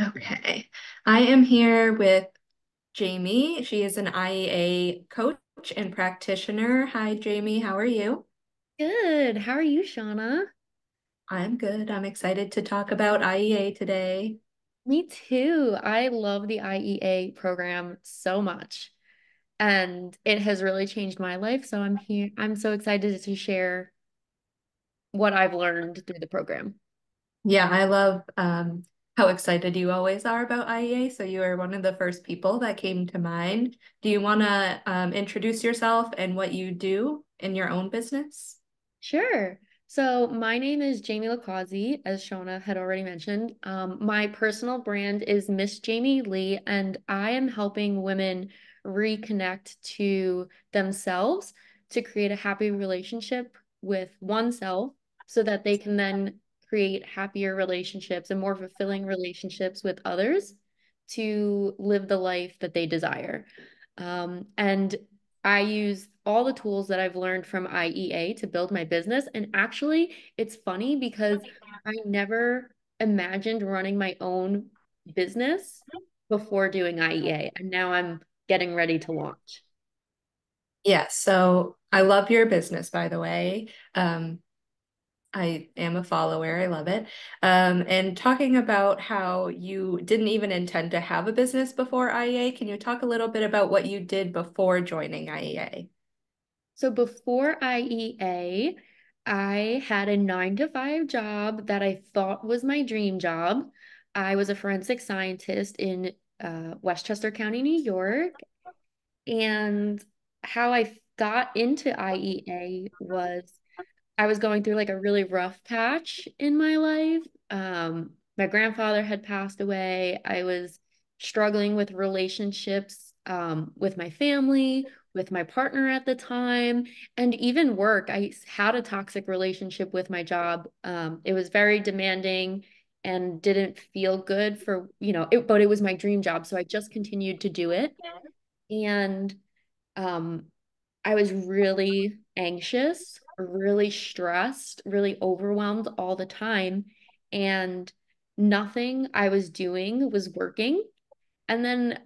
Okay. I am here with Jamie. She is an IEA coach and practitioner. Hi, Jamie. How are you? Good. How are you, Shaunah? I'm good. I'm excited to talk about IEA today. Me too. I love the IEA program so much. And it has really changed my life. So I'm here. I'm so excited to share what I've learned through the program. Yeah, I love um, how excited you always are about IEA. So you are one of the first people that came to mind. Do you want to um, introduce yourself and what you do in your own business? Sure. So my name is Jamie LiCausi, as Shaunah had already mentioned. Um, my personal brand is Miss Jamie Leigh, and I am helping women reconnect to themselves to create a happy relationship with oneself so that they can then create happier relationships and more fulfilling relationships with others to live the life that they desire. Um, and I use all the tools that I've learned from IEA to build my business. And actually, it's funny because I never imagined running my own business before doing IEA. And now I'm getting ready to launch. Yeah, so I love your business, by the way. Um, I am a follower. I love it. Um, and talking about how you didn't even intend to have a business before IEA, can you talk a little bit about what you did before joining IEA? So before IEA, I had a nine to five job that I thought was my dream job. I was a forensic scientist in uh, Westchester County, New York. And how I got into IEA was I was going through like a really rough patch in my life. Um, my grandfather had passed away. I was struggling with relationships um, with my family, with my partner at the time, and even work. I had a toxic relationship with my job. Um, it was very demanding and didn't feel good for, you know, it, but it was my dream job. So I just continued to do it. And um, I was really anxious, really stressed, really overwhelmed all the time. And nothing I was doing was working. And then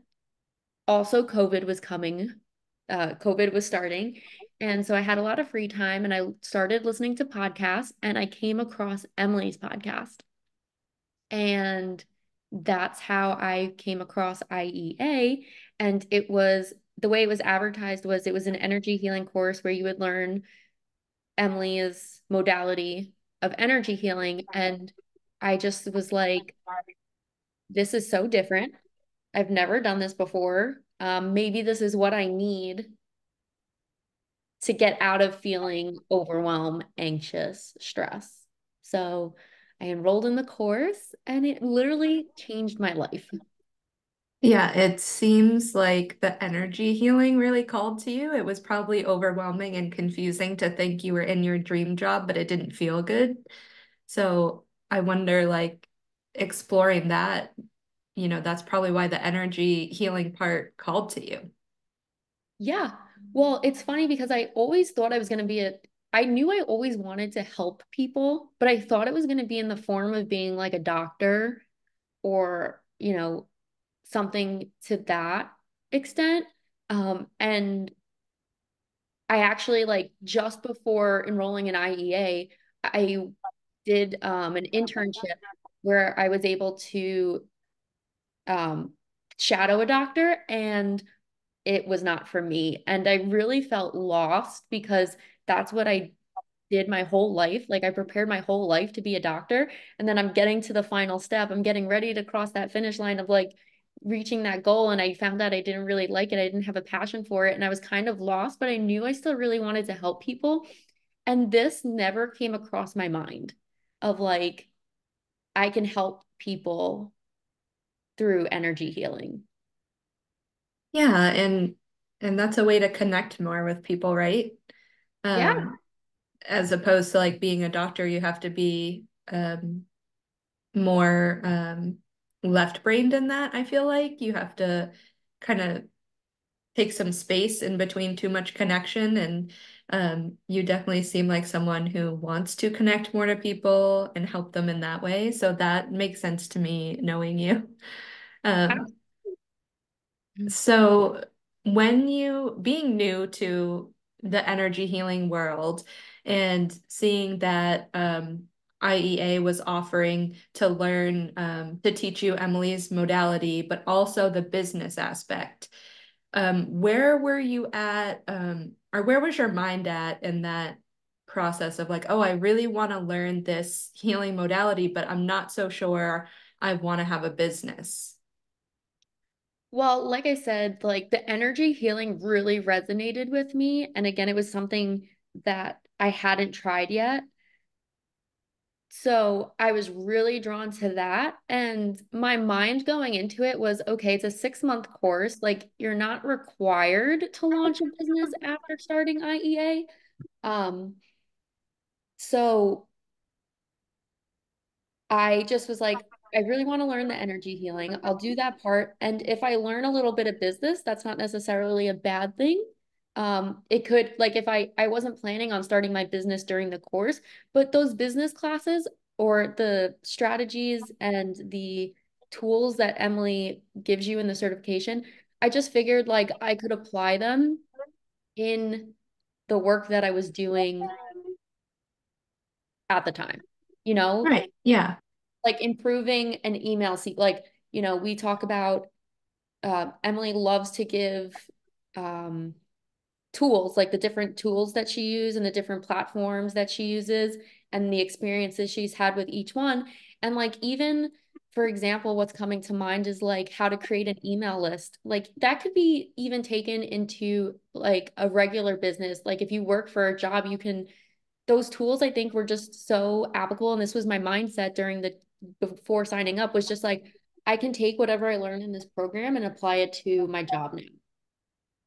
also, COVID was coming, uh, COVID was starting. And so I had a lot of free time and I started listening to podcasts and I came across Emily's podcast. And that's how I came across IEA. And it was the way it was advertised was it was an energy healing course where you would learn Emily's modality of energy healing. And I just was like, this is so different. I've never done this before. Um, maybe this is what I need to get out of feeling overwhelmed, anxious, stress. So I enrolled in the course and it literally changed my life. Yeah, it seems like the energy healing really called to you. It was probably overwhelming and confusing to think you were in your dream job, but it didn't feel good. So I wonder, like, exploring that, you know, that's probably why the energy healing part called to you. Yeah. Well, it's funny because I always thought I was going to be a, I knew I always wanted to help people, but I thought it was going to be in the form of being like a doctor or, you know, something to that extent. Um, and I actually like just before enrolling in IEA, I did um, an internship where I was able to um, shadow a doctor and it was not for me. And I really felt lost because that's what I did my whole life. Like I prepared my whole life to be a doctor. And then I'm getting to the final step. I'm getting ready to cross that finish line of like, reaching that goal and I found out I didn't really like it. I didn't have a passion for it and I was kind of lost, but I knew I still really wanted to help people. And this never came across my mind of like, I can help people through energy healing. Yeah, and and that's a way to connect more with people, right? Yeah. Um, as opposed to like being a doctor, you have to be um more um left brained in that, I feel like. You have to kind of take some space in between too much connection and Um, you definitely seem like someone who wants to connect more to people and help them in that way. So that makes sense to me knowing you. Um, so when you being new to the energy healing world and seeing that um, IEA was offering to learn um, to teach you Emily's modality, but also the business aspect. Um, where were you at, um, or where was your mind at in that process of like, oh, I really want to learn this healing modality, but I'm not so sure I want to have a business? Well, like I said, like the energy healing really resonated with me. And again, it was something that I hadn't tried yet. So I was really drawn to that. And my mind going into it was okay, it's a six month course. Like you're not required to launch a business after starting IEA. Um, so I just was like, I really want to learn the energy healing. I'll do that part. And if I learn a little bit of business, that's not necessarily a bad thing. Um, it could like if I I wasn't planning on starting my business during the course, but those business classes or the strategies and the tools that Emily gives you in the certification, I just figured like I could apply them in the work that I was doing at the time. You know, Right. Yeah. like improving an email seat. Like, you know, we talk about uh, Emily loves to give um, tools, like the different tools that she uses and the different platforms that she uses and the experiences she's had with each one. And like even for example, what's coming to mind is like how to create an email list. Like that could be even taken into like a regular business. Like if you work for a job, you can those tools I think were just so applicable. And this was my mindset during the before signing up was just like I can take whatever I learned in this program and apply it to my job now.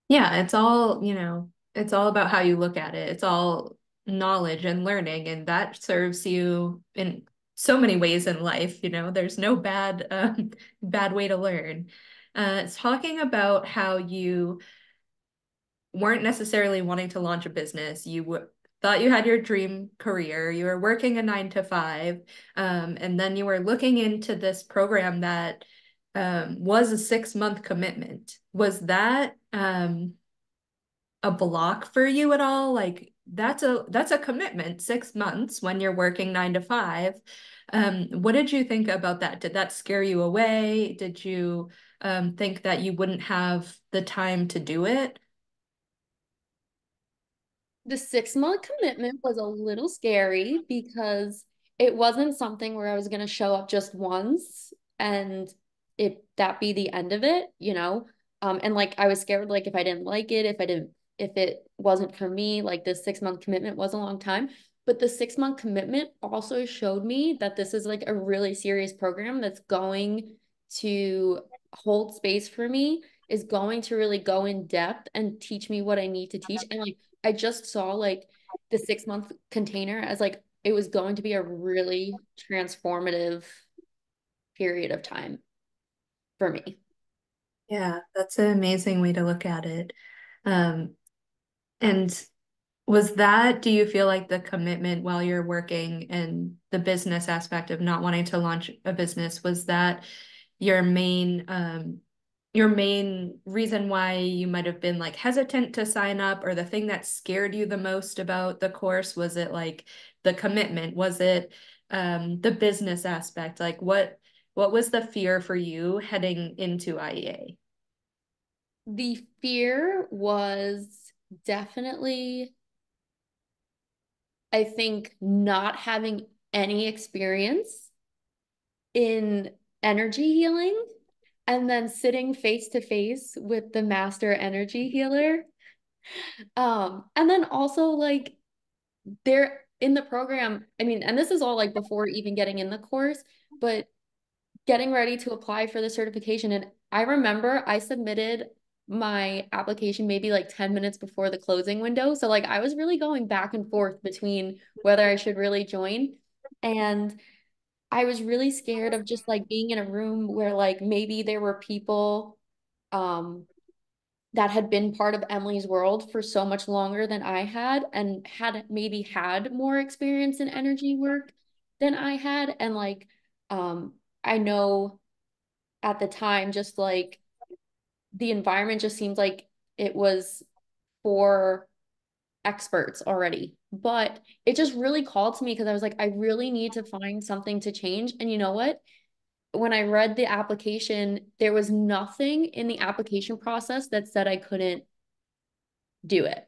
Yeah, it's all, you know, it's all about how you look at it. It's all knowledge and learning, and that serves you in so many ways in life. You know, there's no bad, um, bad way to learn. Uh, it's talking about how you weren't necessarily wanting to launch a business. You w- thought you had your dream career. You were working a nine to five, um, and then you were looking into this program that um, was a six month commitment. Was that um, a block for you at all? Like that's a that's a commitment, six months when you're working nine to five. Um, what did you think about that? Did that scare you away? Did you um, think that you wouldn't have the time to do it? The six month commitment was a little scary because it wasn't something where I was going to show up just once and it that be the end of it, you know? Um, and like I was scared, like if I didn't like it, if I didn't, if it wasn't for me, like this six month commitment was a long time. But the six month commitment also showed me that this is like a really serious program that's going to hold space for me, is going to really go in depth and teach me what I need to teach. And like I just saw like the six month container as like it was going to be a really transformative period of time for me. Yeah, that's an amazing way to look at it. Um, and was that, do you feel like the commitment while you're working and the business aspect of not wanting to launch a business, was that your main um your main reason why you might have been like hesitant to sign up or the thing that scared you the most about the course? Was it like the commitment? Was it um the business aspect? Like what what was the fear for you heading into IEA? The fear was definitely, I think, not having any experience in energy healing and then sitting face to face with the master energy healer. Um, and then also like there in the program, I mean, and this is all like before even getting in the course, but getting ready to apply for the certification. And I remember I submitted my application maybe like 10 minutes before the closing window. So like I was really going back and forth between whether I should really join. And I was really scared of just like being in a room where like maybe there were people um that had been part of Emily's world for so much longer than I had and had maybe had more experience in energy work than I had. And like, um, I know at the time, just like the environment just seemed like it was for experts already. But it just really called to me because I was like, I really need to find something to change. And you know what? When I read the application, there was nothing in the application process that said I couldn't do it.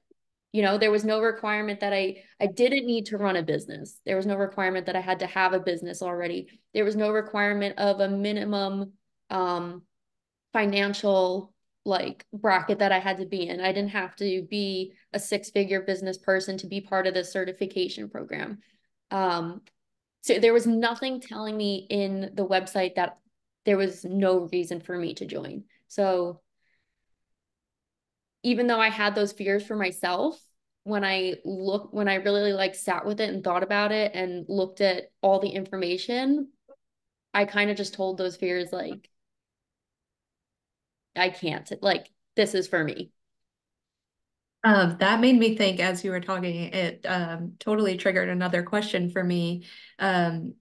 You know, there was no requirement that I I didn't need to run a business. There was no requirement that I had to have a business already. There was no requirement of a minimum um financial like bracket that I had to be in. I didn't have to be a six figure business person to be part of the certification program. Um, so there was nothing telling me in the website that there was no reason for me to join. So even though I had those fears for myself, when I look when I really like sat with it and thought about it and looked at all the information, I kind of just told those fears like I can't. Like, this is for me. Um, that made me think as you were talking, it um, totally triggered another question for me. Um,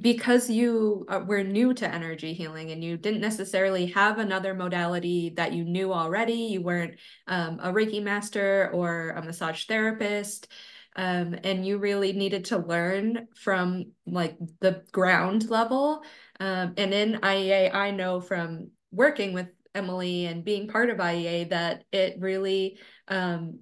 because you uh, were new to energy healing and you didn't necessarily have another modality that you knew already, you weren't um, a Reiki master or a massage therapist, um, and you really needed to learn from like the ground level. Um, and in IEA, I know from working with Emily and being part of IEA that it really um,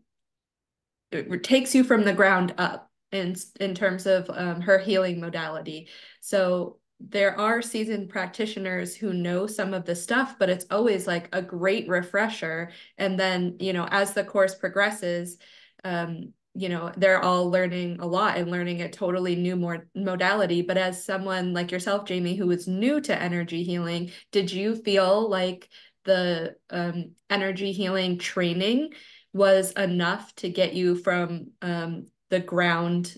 it takes you from the ground up in in terms of um, her healing modality. So there are seasoned practitioners who know some of the stuff, but it's always like a great refresher. And then you know as the course progresses. Um, you know they're all learning a lot and learning a totally new more modality but as someone like yourself jamie who is new to energy healing did you feel like the um, energy healing training was enough to get you from um, the ground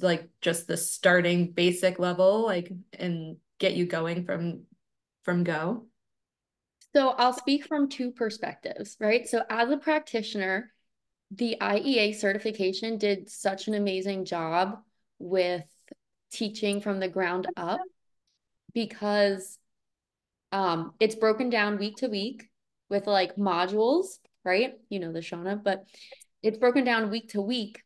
like just the starting basic level like and get you going from from go so i'll speak from two perspectives right so as a practitioner the iea certification did such an amazing job with teaching from the ground up because um, it's broken down week to week with like modules, right? You know the Shaunah, but it's broken down week to week.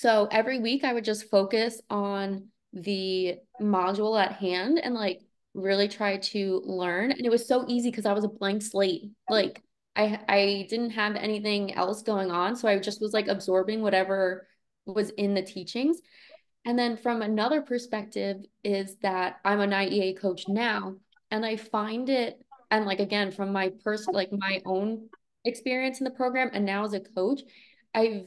So every week I would just focus on the module at hand and like really try to learn. And it was so easy because I was a blank slate. Like I I didn't have anything else going on. So I just was like absorbing whatever was in the teachings. And then from another perspective is that I'm an IEA coach now and I find it, and like again, from my person, like my own experience in the program, and now as a coach, I've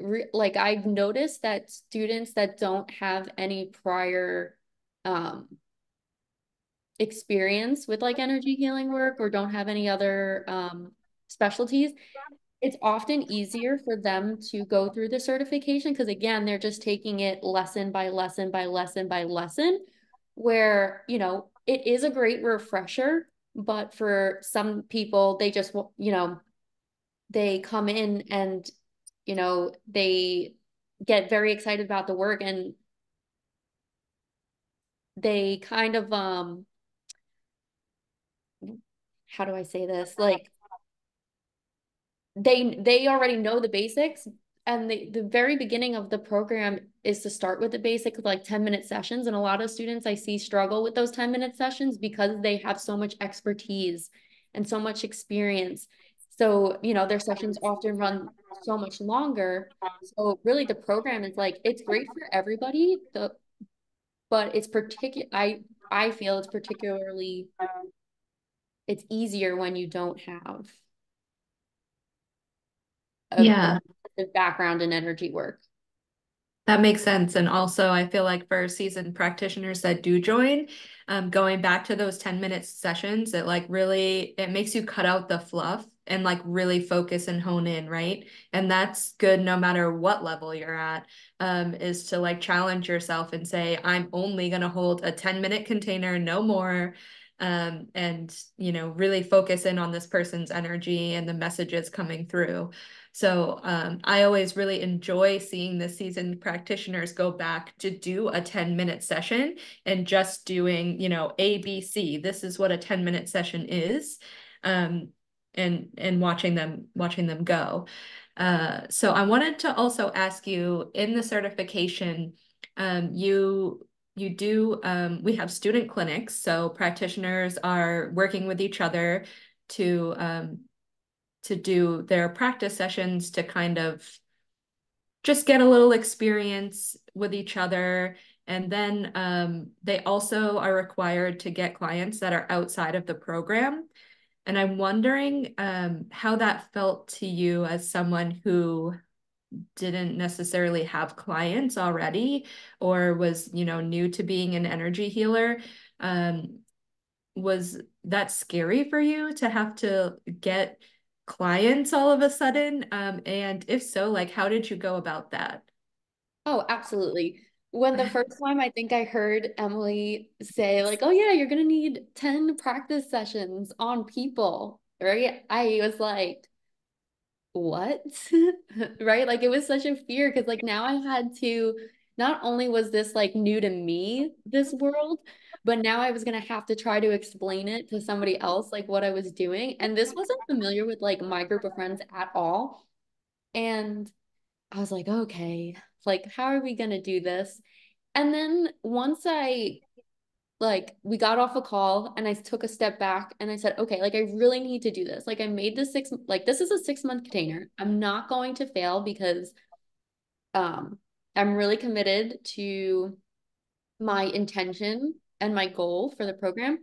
re- like I've noticed that students that don't have any prior um experience with like energy healing work or don't have any other um specialties it's often easier for them to go through the certification because again they're just taking it lesson by lesson by lesson by lesson where you know it is a great refresher, but for some people, they just, you know, they come in and, you know, they get very excited about the work and they kind of, um, how do I say this? Like, they they already know the basics and the, the very beginning of the program is to start with the basic like 10 minute sessions and a lot of students i see struggle with those 10 minute sessions because they have so much expertise and so much experience so you know their sessions often run so much longer so really the program is like it's great for everybody the but it's particular i i feel it's particularly it's easier when you don't have yeah background in energy work. That makes sense. And also, I feel like for seasoned practitioners that do join, um, going back to those 10 minute sessions, it like really, it makes you cut out the fluff and like really focus and hone in, right? And that's good no matter what level you're at, um, is to like challenge yourself and say, I'm only going to hold a 10 minute container, no more. um, and you know really focus in on this person's energy and the messages coming through so um, i always really enjoy seeing the seasoned practitioners go back to do a 10 minute session and just doing you know abc this is what a 10 minute session is um, and and watching them watching them go. Uh, so i wanted to also ask you in the certification um, you you do um, we have student clinics so practitioners are working with each other to um, to do their practice sessions to kind of just get a little experience with each other. And then um, they also are required to get clients that are outside of the program and i'm wondering um, how that felt to you as someone who didn't necessarily have clients already or was you know new to being an energy healer. Um, was that scary for you to have to get clients all of a sudden? Um, and if so like how did you go about that? Oh, absolutely. When the first time I think I heard Emily say, like, oh, yeah, you're going to need 10 practice sessions on people, right? I was like, what? right? Like, it was such a fear because, like, now I had to, not only was this like new to me, this world, but now I was going to have to try to explain it to somebody else, like what I was doing. And this wasn't familiar with like my group of friends at all. And I was like, okay, like, how are we going to do this? And then once I like we got off a call and I took a step back and I said, okay, like I really need to do this. Like I made this six like this is a 6 month container. I'm not going to fail because um I'm really committed to my intention and my goal for the program.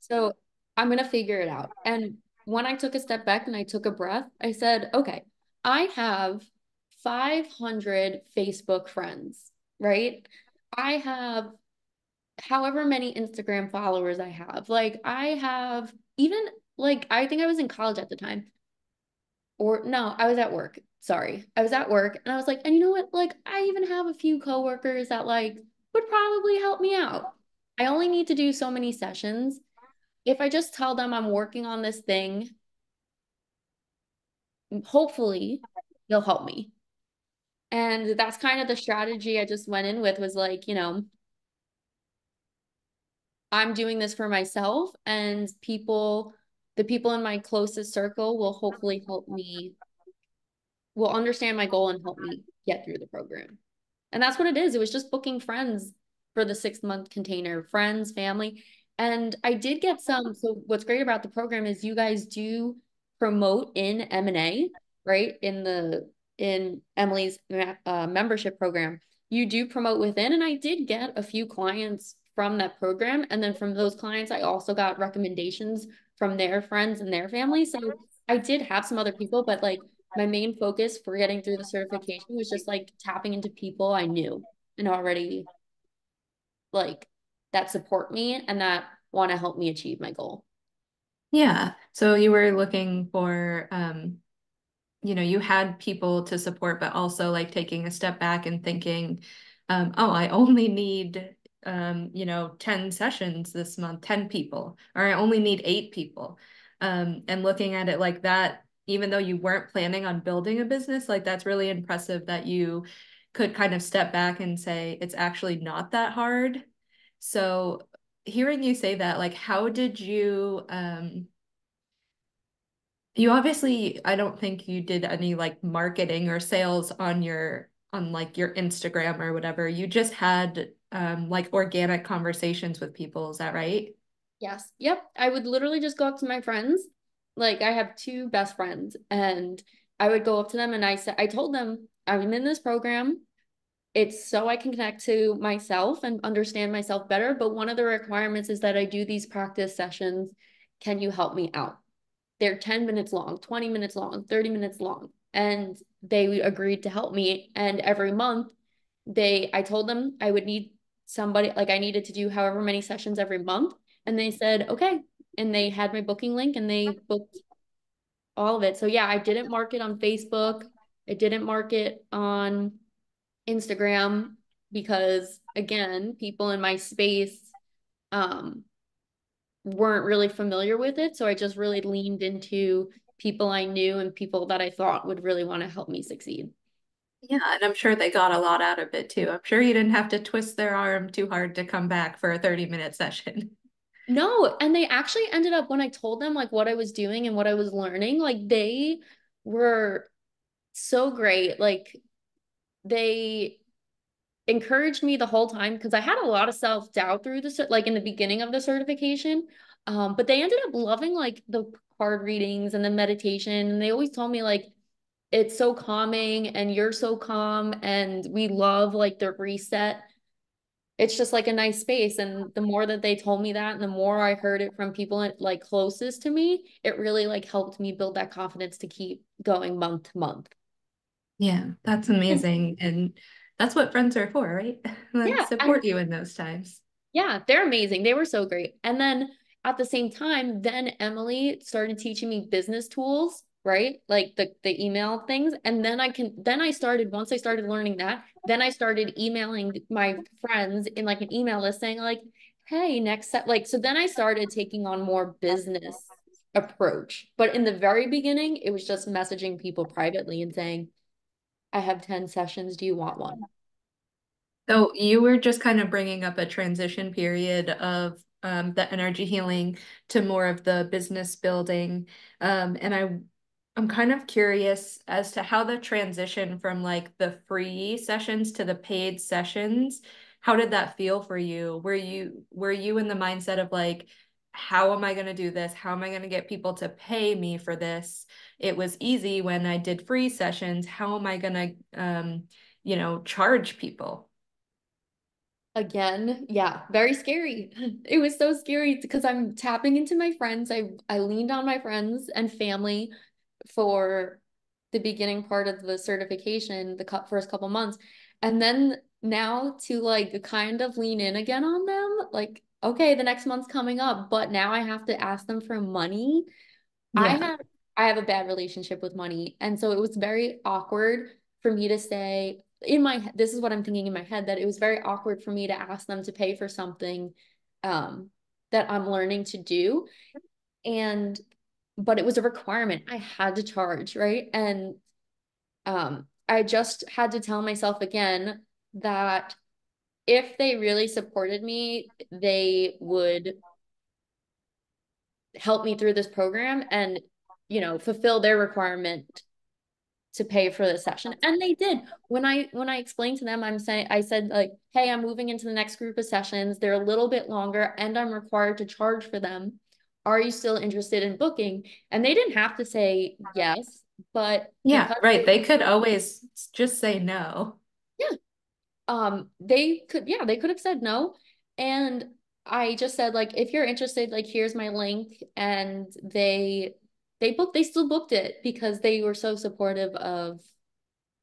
So I'm going to figure it out. And when I took a step back and I took a breath, I said, okay, I have 500 Facebook friends, right? I have however many Instagram followers I have. Like I have even like I think I was in college at the time. Or no, I was at work. Sorry. I was at work and I was like, and you know what? Like I even have a few coworkers that like would probably help me out. I only need to do so many sessions. If I just tell them I'm working on this thing, hopefully they'll help me. And that's kind of the strategy I just went in with was like, you know, I'm doing this for myself and people, the people in my closest circle will hopefully help me, will understand my goal and help me get through the program. And that's what it is. It was just booking friends for the six month container, friends, family. And I did get some. So what's great about the program is you guys do promote in M&A, right? In the in Emily's uh, membership program, you do promote within. And I did get a few clients from that program. And then from those clients, I also got recommendations from their friends and their family. So I did have some other people, but like my main focus for getting through the certification was just like tapping into people I knew and already like that support me and that want to help me achieve my goal. Yeah. So you were looking for um you know, you had people to support, but also like taking a step back and thinking, um, oh, I only need, um, you know, 10 sessions this month, 10 people, or I only need eight people. Um, and looking at it like that, even though you weren't planning on building a business, like that's really impressive that you could kind of step back and say, it's actually not that hard. So hearing you say that, like, how did you, um, you obviously, I don't think you did any like marketing or sales on your on like your Instagram or whatever. You just had um like organic conversations with people, is that right? Yes. Yep. I would literally just go up to my friends. Like I have two best friends and I would go up to them and I said I told them I'm in this program. It's so I can connect to myself and understand myself better, but one of the requirements is that I do these practice sessions. Can you help me out? They're 10 minutes long, 20 minutes long, 30 minutes long. And they agreed to help me. And every month, they, I told them I would need somebody, like I needed to do however many sessions every month. And they said, okay. And they had my booking link and they booked all of it. So yeah, I didn't market on Facebook. I didn't market on Instagram because again, people in my space, um, weren't really familiar with it. So I just really leaned into people I knew and people that I thought would really want to help me succeed. Yeah, and I'm sure they got a lot out of it too. I'm sure you didn't have to twist their arm too hard to come back for a 30 minute session. No, and they actually ended up when I told them like what I was doing and what I was learning, like they were so great. Like they encouraged me the whole time because I had a lot of self-doubt through the like in the beginning of the certification. Um, but they ended up loving like the card readings and the meditation. And they always told me like it's so calming and you're so calm and we love like the reset. It's just like a nice space. And the more that they told me that and the more I heard it from people like closest to me, it really like helped me build that confidence to keep going month to month. Yeah, that's amazing. And that's what friends are for, right? yeah, support you in those times. Yeah, they're amazing. They were so great. And then at the same time, then Emily started teaching me business tools, right? Like the the email things. And then I can then I started once I started learning that, then I started emailing my friends in like an email list saying like, "Hey, next set like so then I started taking on more business approach. But in the very beginning, it was just messaging people privately and saying, I have 10 sessions. Do you want one? So you were just kind of bringing up a transition period of um, the energy healing to more of the business building. Um, and I, I'm kind of curious as to how the transition from like the free sessions to the paid sessions, how did that feel for you? Were you were you in the mindset of like, how am I going to do this? How am I going to get people to pay me for this? It was easy when I did free sessions. How am I going to, um, you know, charge people? Again, yeah, very scary. It was so scary because I'm tapping into my friends. I I leaned on my friends and family for the beginning part of the certification, the first couple months, and then now to like kind of lean in again on them, like okay, the next month's coming up, but now I have to ask them for money. Yeah. I have I have a bad relationship with money. And so it was very awkward for me to say in my this is what I'm thinking in my head that it was very awkward for me to ask them to pay for something um that I'm learning to do. And but it was a requirement. I had to charge, right? And um I just had to tell myself again that if they really supported me, they would help me through this program and, you know, fulfill their requirement to pay for the session. And they did. When I when I explained to them, I'm saying I said like, hey, I'm moving into the next group of sessions. They're a little bit longer and I'm required to charge for them. Are you still interested in booking? And they didn't have to say yes, but yeah, right. They, they could always just say no. Yeah um they could yeah they could have said no and i just said like if you're interested like here's my link and they they booked they still booked it because they were so supportive of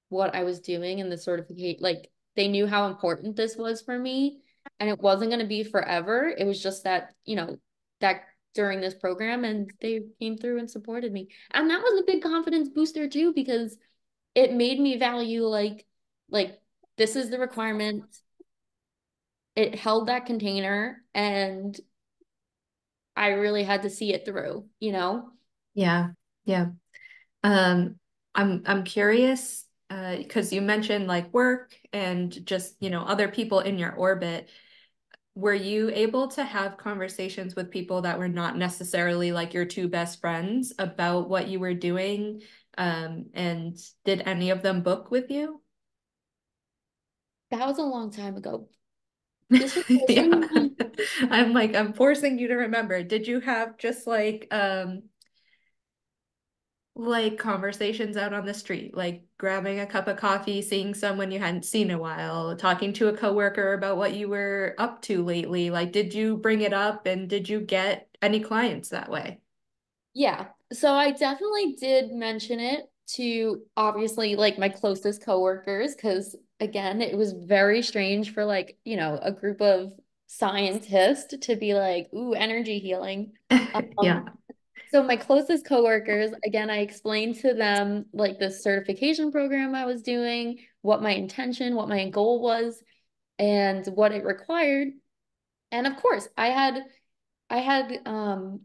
what i was doing and the certificate like they knew how important this was for me and it wasn't going to be forever it was just that you know that during this program and they came through and supported me and that was a big confidence booster too because it made me value like like this is the requirement. It held that container and I really had to see it through, you know? Yeah. Yeah. Um, I'm I'm curious uh because you mentioned like work and just, you know, other people in your orbit. Were you able to have conversations with people that were not necessarily like your two best friends about what you were doing? Um, and did any of them book with you? That was a long time ago. yeah. I'm like, I'm forcing you to remember. Did you have just like um like conversations out on the street, like grabbing a cup of coffee, seeing someone you hadn't seen a while, talking to a coworker about what you were up to lately? Like, did you bring it up and did you get any clients that way? Yeah. So I definitely did mention it to obviously like my closest coworkers because again, it was very strange for like, you know, a group of scientists to be like, ooh, energy healing. Um, yeah. So my closest coworkers, again, I explained to them like the certification program I was doing, what my intention, what my goal was, and what it required. And of course, I had I had um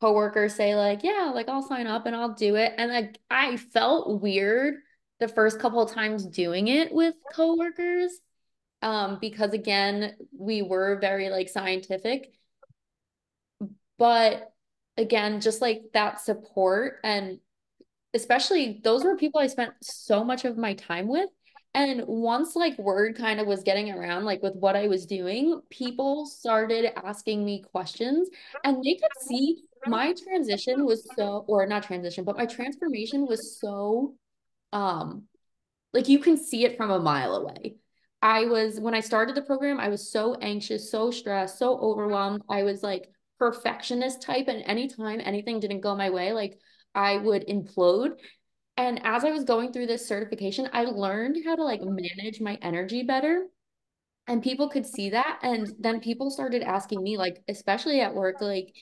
coworkers say like, yeah, like I'll sign up and I'll do it. And like I felt weird the first couple of times doing it with coworkers. Um, because again, we were very like scientific. But again, just like that support and especially those were people I spent so much of my time with. And once like word kind of was getting around, like with what I was doing, people started asking me questions and they could see my transition was so, or not transition, but my transformation was so, um, like you can see it from a mile away. I was, when I started the program, I was so anxious, so stressed, so overwhelmed. I was like perfectionist type. And anytime anything didn't go my way, like I would implode. And as I was going through this certification, I learned how to like mm-hmm. manage my energy better. And people could see that. And then people started asking me, like, especially at work, like,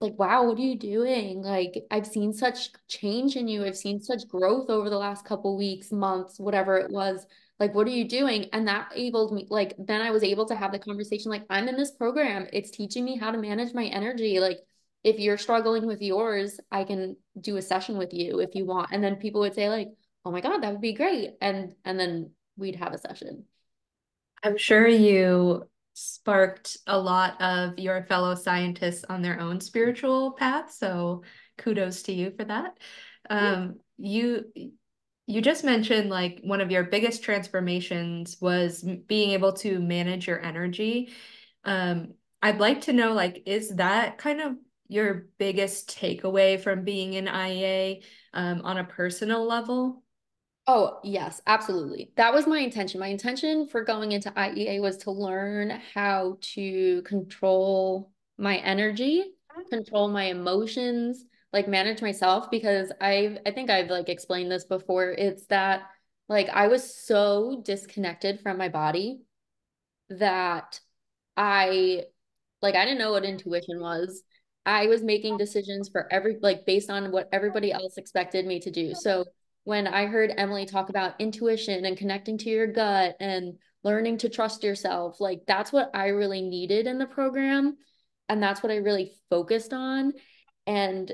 like, wow, what are you doing? Like, I've seen such change in you. I've seen such growth over the last couple weeks, months, whatever it was. Like, what are you doing? And that enabled me, like, then I was able to have the conversation, like, I'm in this program. It's teaching me how to manage my energy. Like, if you're struggling with yours, I can do a session with you if you want. And then people would say, like, oh my God, that would be great. And and then we'd have a session. I'm sure you sparked a lot of your fellow scientists on their own spiritual path. So kudos to you for that. Um, you you just mentioned like one of your biggest transformations was being able to manage your energy. Um, I'd like to know like is that kind of your biggest takeaway from being in IEA um, on a personal level? Oh, yes, absolutely. That was my intention. My intention for going into IEA was to learn how to control my energy, control my emotions, like manage myself because I've I think I've like explained this before. It's that like I was so disconnected from my body that I like I didn't know what intuition was. I was making decisions for every like based on what everybody else expected me to do. So when I heard Emily talk about intuition and connecting to your gut and learning to trust yourself, like that's what I really needed in the program. And that's what I really focused on. And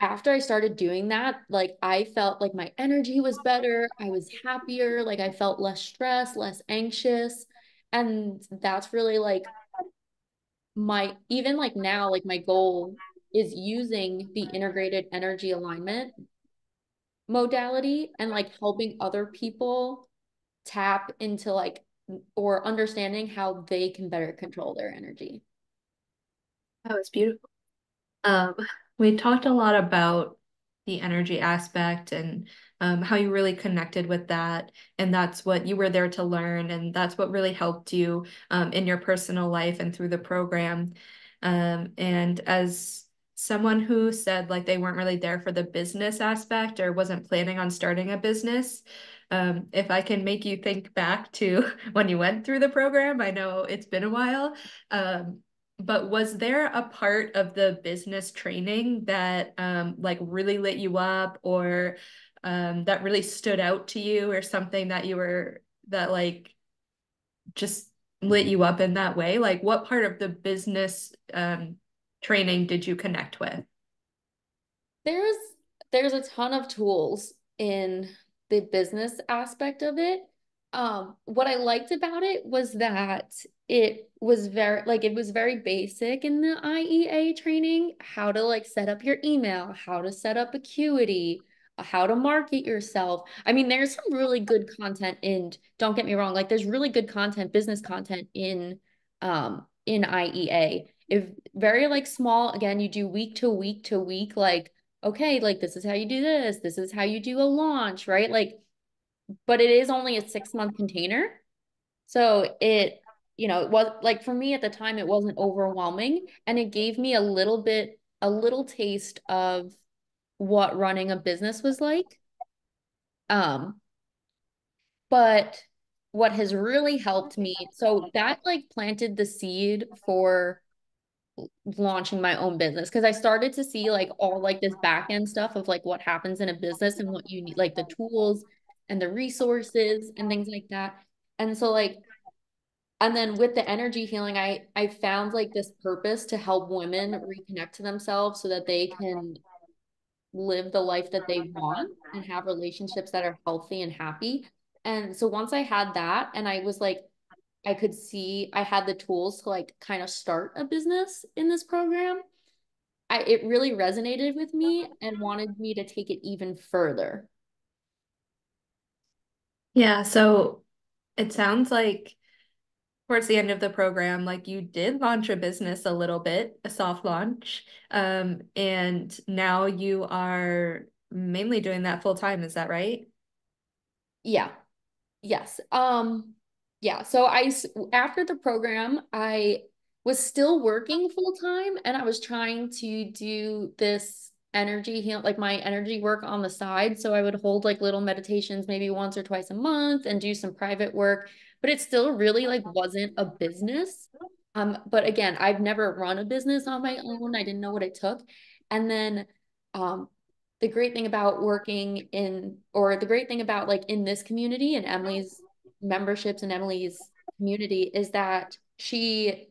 after I started doing that, like I felt like my energy was better. I was happier. Like I felt less stressed, less anxious. And that's really like my, even like now, like my goal is using the integrated energy alignment modality and like helping other people tap into like or understanding how they can better control their energy. That was beautiful. Um, we talked a lot about the energy aspect and um, how you really connected with that. And that's what you were there to learn. And that's what really helped you um, in your personal life and through the program. Um, and as someone who said like they weren't really there for the business aspect or wasn't planning on starting a business. Um, if I can make you think back to when you went through the program, I know it's been a while. Um, but was there a part of the business training that um, like really lit you up or um, that really stood out to you or something that you were that like just lit you up in that way? Like what part of the business um, training did you connect with? There's there's a ton of tools in the business aspect of it. Um, what I liked about it was that it was very like it was very basic in the IEA training, how to like set up your email, how to set up Acuity, how to market yourself. I mean, there's some really good content in, don't get me wrong, like there's really good content, business content in um in IEA if very like small again you do week to week to week like okay like this is how you do this this is how you do a launch right like but it is only a six month container. So it you know it was like for me at the time it wasn't overwhelming and it gave me a little bit a little taste of what running a business was like. Um but what has really helped me so that like planted the seed for launching my own business because I started to see like all like this back end stuff of like what happens in a business and what you need, like the tools and the resources and things like that. And so like and then with the energy healing, I I found like this purpose to help women reconnect to themselves so that they can live the life that they want and have relationships that are healthy and happy. And so once I had that and I was like I could see I had the tools to like kind of start a business in this program. I it really resonated with me and wanted me to take it even further. Yeah, so it sounds like towards the end of the program, like you did launch a business a little bit, a soft launch, um, and now you are mainly doing that full time. Is that right? Yeah. Yes. Um yeah, so I after the program, I was still working full time and I was trying to do this energy heal like my energy work on the side. So I would hold like little meditations maybe once or twice a month and do some private work, but it still really like wasn't a business. Um, but again, I've never run a business on my own. I didn't know what it took. And then um the great thing about working in or the great thing about like in this community and Emily's memberships and Emily's community is that she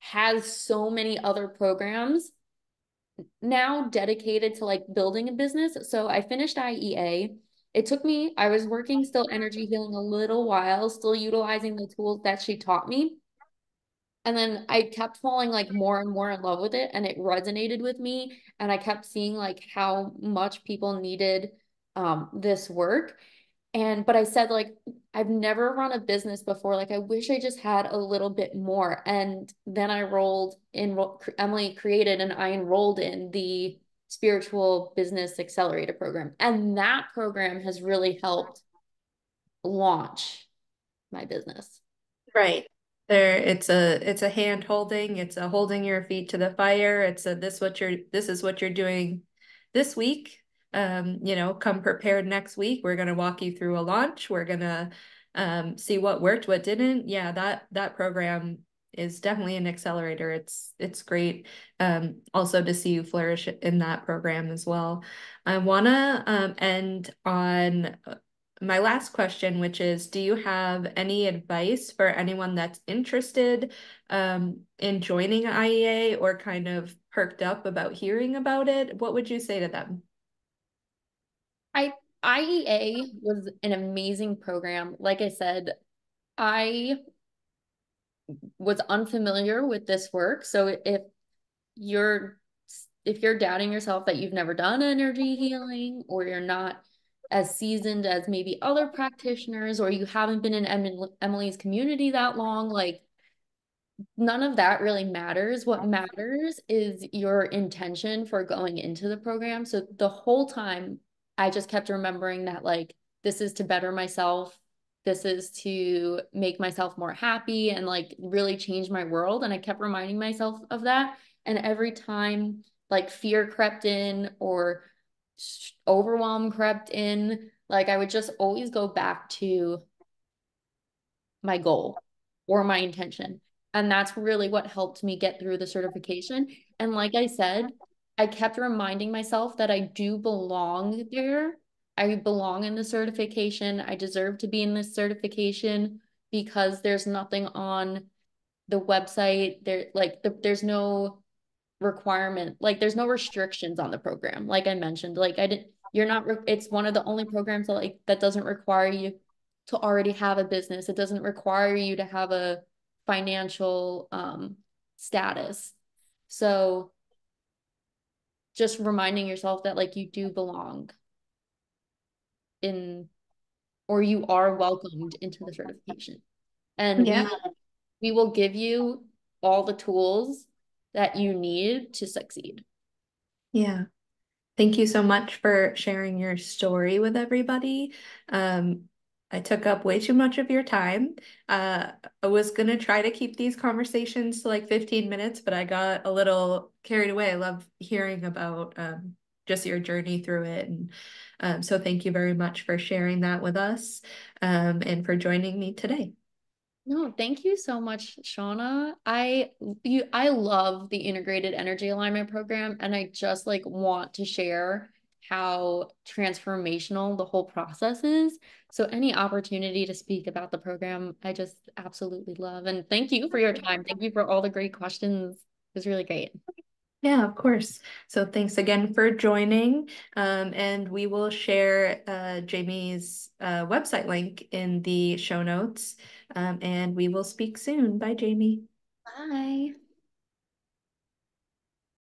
has so many other programs now dedicated to like building a business. So I finished IEA. It took me, I was working still energy healing a little while, still utilizing the tools that she taught me. And then I kept falling like more and more in love with it and it resonated with me. And I kept seeing like how much people needed um, this work. And but I said like I've never run a business before. Like I wish I just had a little bit more. And then I rolled in Emily created and I enrolled in the spiritual business accelerator program. And that program has really helped launch my business. Right. There it's a it's a hand holding, it's a holding your feet to the fire. It's a this what you're this is what you're doing this week um, you know, come prepared next week. We're going to walk you through a launch. We're going to um, see what worked, what didn't. Yeah, that that program is definitely an accelerator. It's it's great um, also to see you flourish in that program as well. I want to um, end on uh, my last question, which is, do you have any advice for anyone that's interested um, in joining IEA or kind of perked up about hearing about it? What would you say to them? I IEA was an amazing program. Like I said, I was unfamiliar with this work. So if you're if you're doubting yourself that you've never done energy healing or you're not as seasoned as maybe other practitioners or you haven't been in Emily's community that long, like none of that really matters. What matters is your intention for going into the program. So the whole time I just kept remembering that like this is to better myself. This is to make myself more happy and like really change my world. And I kept reminding myself of that. And every time like fear crept in or overwhelm crept in, like I would just always go back to my goal or my intention. And that's really what helped me get through the certification. And like I said, I kept reminding myself that I do belong there. I belong in the certification. I deserve to be in this certification because there's nothing on the website there like the, there's no requirement like there's no restrictions on the program like i mentioned like i didn't you're not it's one of the only programs that like that doesn't require you to already have a business it doesn't require you to have a financial um status so just reminding yourself that like you do belong in or you are welcomed into the certification. And yeah. we, we will give you all the tools that you need to succeed. Yeah. Thank you so much for sharing your story with everybody. Um, I took up way too much of your time. Uh, I was gonna try to keep these conversations to like 15 minutes, but I got a little carried away. I love hearing about um, just your journey through it. And um, so thank you very much for sharing that with us um, and for joining me today. No, thank you so much, Shaunah. I you I love the integrated energy alignment program and I just like want to share how transformational the whole process is. So any opportunity to speak about the program, I just absolutely love. And thank you for your time. Thank you for all the great questions. It was really great. Yeah, of course. So thanks again for joining. Um, and we will share uh, Jamie's uh, website link in the show notes. Um, and we will speak soon. Bye, Jamie. Bye.